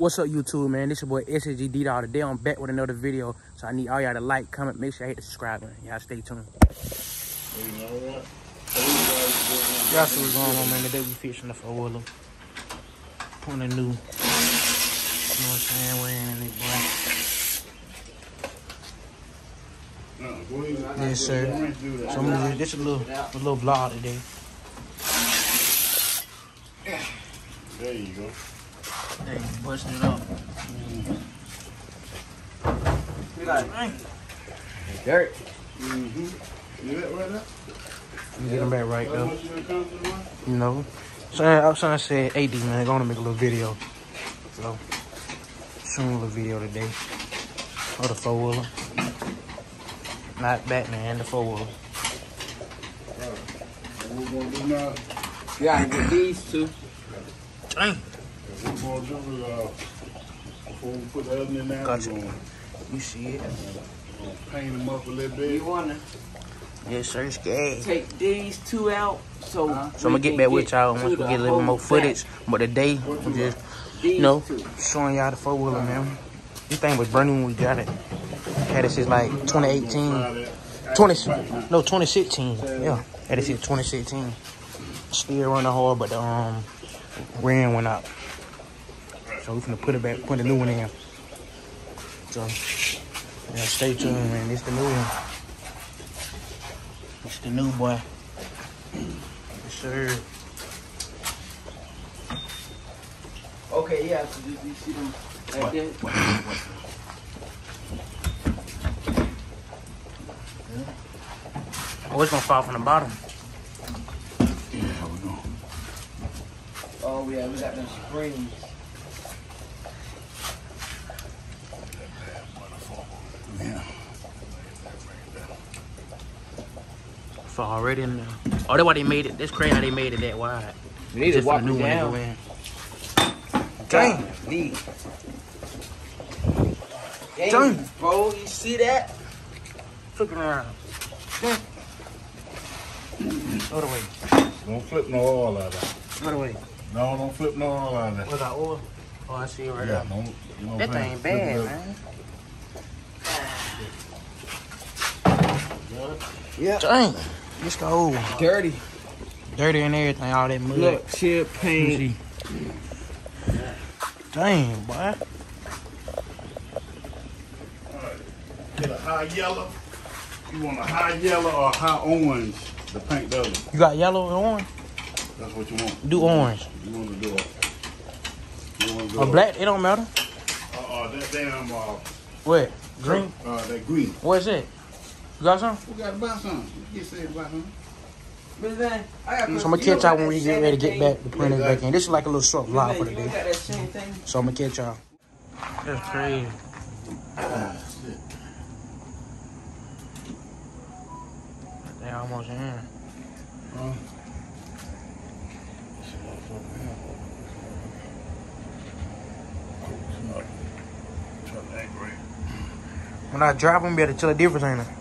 What's up, YouTube, man? This is your boy SSG D Dog. Today I'm back with another video. So I need all y'all to like, comment, make sure you hit the subscribe button. Y'all stay tuned. Y'all see what's going on, man. Today we fishing the wheeler. On a new, you know what I'm saying? We're in it, boy. Yes, sir. So I'm gonna do this a little, a little vlog today. There you go. Hey, busting it up. Dirt. Mm-hmm. You that right get them back right, though. you know. So I was trying to say, AD, man, I'm gonna make a little video. So, shoot a little video today. Of the four wheeler. Not Batman, the four wheeler. You gotta get these two. Dang. What we gonna do is, uh, before we put the oven in there, Gotcha. gonna, You see it? gonna paint them up a little bit. You wanna Yes, sir, it's gay. take these two out so So I'm gonna get back with y'all once we get a little more footage. But today, I'm just, you know, showing y'all the four wheeler, man. This thing was burning when we got it. Had it since like 2018. 20, no, 2016. Yeah, had it since 2016. Still running hard, but the um, ran went out. So we finna put it back, put a new one in. So, yeah, stay tuned, man. It's the new one. It's the new boy. Yes, sir. Okay, yeah, so you, you see them like that? Oh, it's gonna fall from the bottom. Yeah. Oh yeah, we got them springs. Fall already in there. Oh, that's why they made it. That's crazy how they made it that wide. We need Just to walk new it one to down. go in. Dang. These. Dang. Dang, bro, you see that? Flip it around. Other way. Don't flip no oil out of Other way. that. No, don't flip no oil out of that. What's our oil? Oh, I see it right Yeah, there. don't, you know That I'm saying? thing bad, man. Yeah. Dang. Let's go. Dirty. Dirty and everything, all that mud. Look, chip Let me paint. see. Dang, boy. Get a high yellow. You want a high yellow or a high orange to paint the other. You got yellow and orange? That's what you want. Do orange. You want to do it. You want to do Or it. black, it don't matter. Uh, uh, that damn, uh, What? Green? Uh, that green. What's it? You got some? We got to buy some. You say buy some. Miss I got mm, So I'm gonna catch y'all when we get ready to get back to putting it back in. This is like a little short vlog for You today. ain't got that same thing. So I'm gonna catch y'all. That's crazy. They almost in. Huh? When I drop them, be able to tell the difference, ain't it?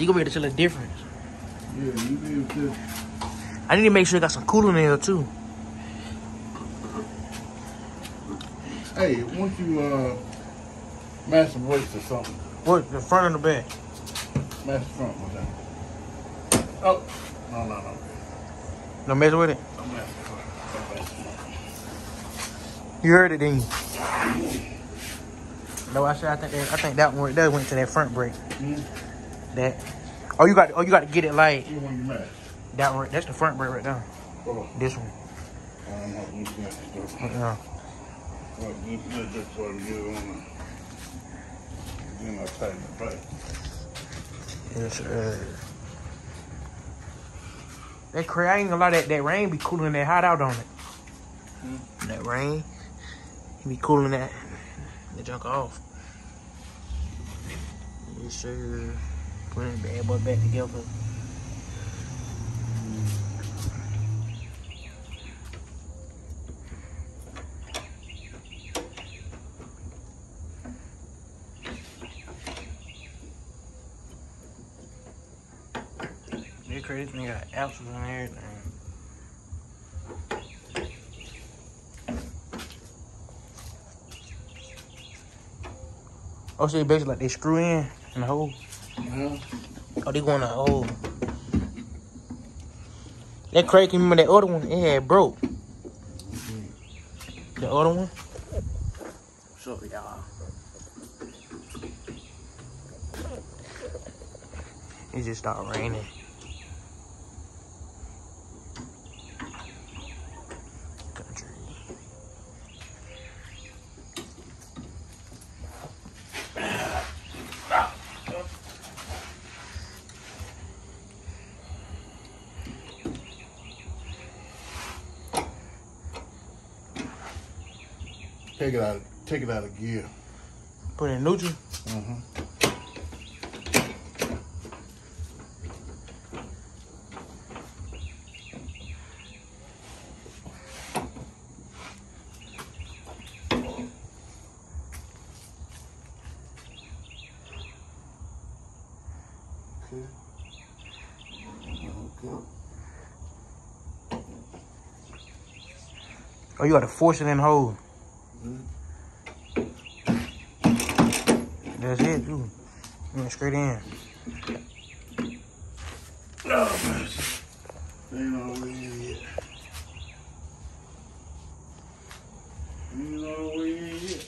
So you gonna be able to tell the difference. Yeah, you be able to. I need to make sure it got some cooling in there too. Hey, once you uh, master brakes or something, What? The front and the back? master front was that? Oh, no, no, no. Don't mess with it. No front. No front. You heard it, didn't you? No, I said I think that, I think that one that went to that front brake. Hmm? That. Oh, you got oh you got to get it like You want your master? that one. That's the front brake right there. Oh, This one. I don't know. You can Yeah. Well, you can just sort of get it on the. Then I tighten it right. Yes, uh, that cra I ain't gonna lie, that, that rain be cooling that hot out on it. That rain, it be cooling that, the junk off. Yes, sir. Putting boy back together. Shit crazy. They got apples and everything. Oh, so they basically like they screw in in the hole. Huh? Oh, they going to hole. That crazy. Remember that other one? It had broke. The other one. So y'all. It just started raining. Take it out. Take it out of gear. Put it in neutral. Uh-huh. Okay. Okay. Oh, you got to force it in the hole. That's it, too. Went straight in. Oh. Ain't all way in yet. Ain't all way in yet.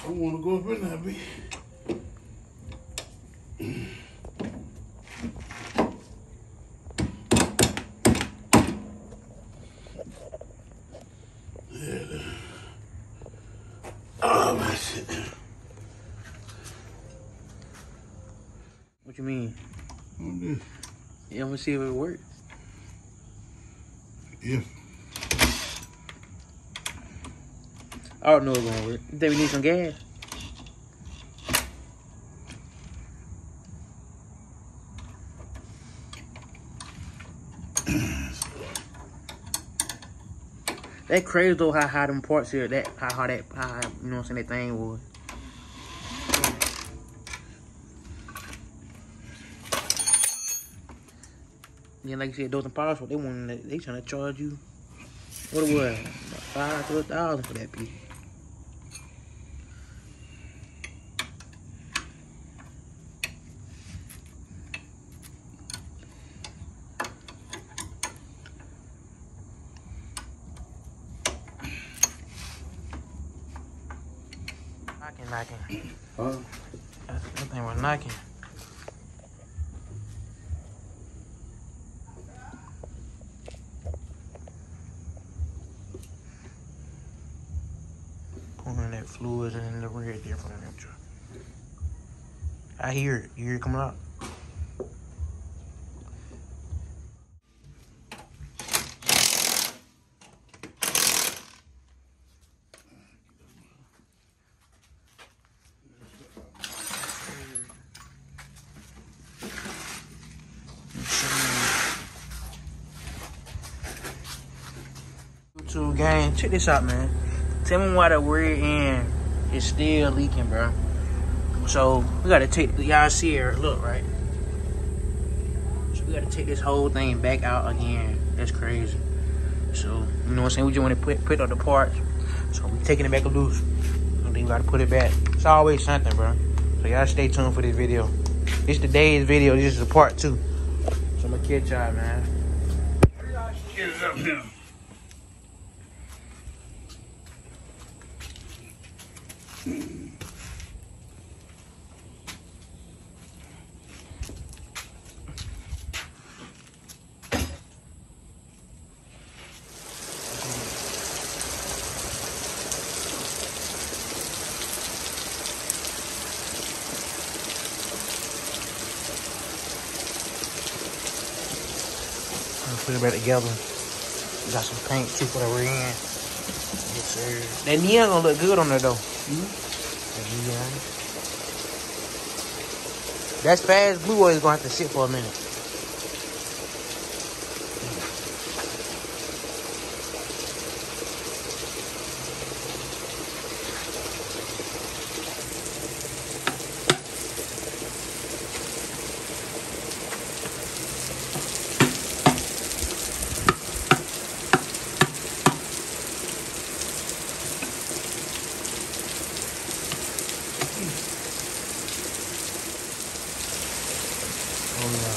I don't want to go up in there, B. Yeah. the- Oh, my shit. What you mean? Oh, this. You want to see if it works? Yeah. I don't know if it's gonna work. You think we need some gas? that crazy though how high them parts here, that how high that how you know what I'm saying that thing was. Yeah, like you said, those power they want they trying to charge you. What it was? Five to a thousand for that piece. Knocking. Huh? That, that thing was knocking. Pouring that fluid in the rear different. I hear it. You hear it coming out? YouTube gang, check this out, man. Tell me why the rear end is still leaking, bro. So we gotta take y'all see here, look right. So we gotta take this whole thing back out again. That's crazy. So you know what I'm saying? We just want to put put on the parts. So we taking it back loose. And then we gotta put it back. It's always something, bro. So y'all stay tuned for this video. This today's video. This is a part two. So I'm gonna catch y'all, man. Get it up. Put it back together. Got some paint too for the ring. Yes, sir. That neon gonna look good on there though. Mm-hmm. That neon. That fast blue oil is gonna have to sit for a minute. Oh yeah.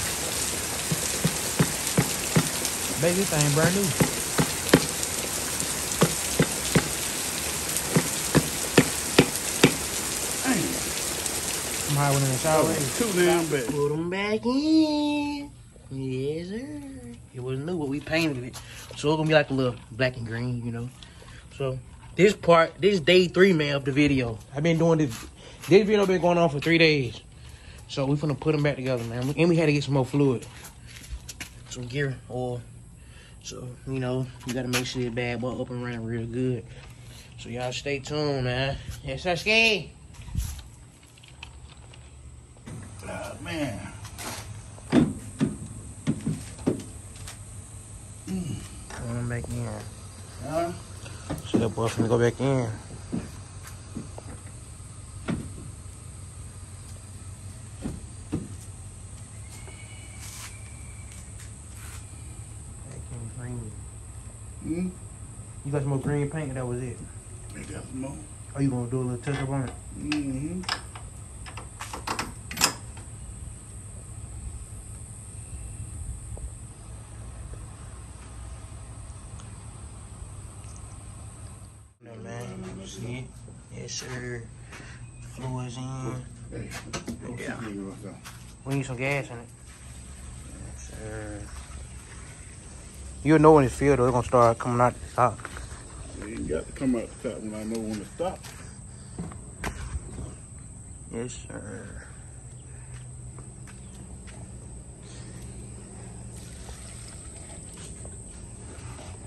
Baby, this thing brand new. Dang, Somebody went in the shower. it's too damn bad. Put them back in. Yes, sir. It was new, but we painted it. So it's gonna be like a little black and green, you know. So this part, this is day three, man, of the video. I've been doing this. This video been going on for three days. So we finna put them back together, man. And we had to get some more fluid. Some gear oil. So, you know, we gotta make sure the bad boy up and running real good. So y'all stay tuned, man. Yes, sir, Ski. Ah, man. Put them back in. Huh? So that boy finna go back in. Back in green. Hmm? You got some more green paint, and that was it. They got some more. Are you gonna do a little touch up on it? Mm-hmm. No man, see it? Yes sir. Fluids in. Hey, Yeah. see nigga right there. We need some gas in it. Yes sir. You'll know when it's filled though, it's gonna start coming out the top. You ain't got to come out the top when I know when to stop. Yes sir.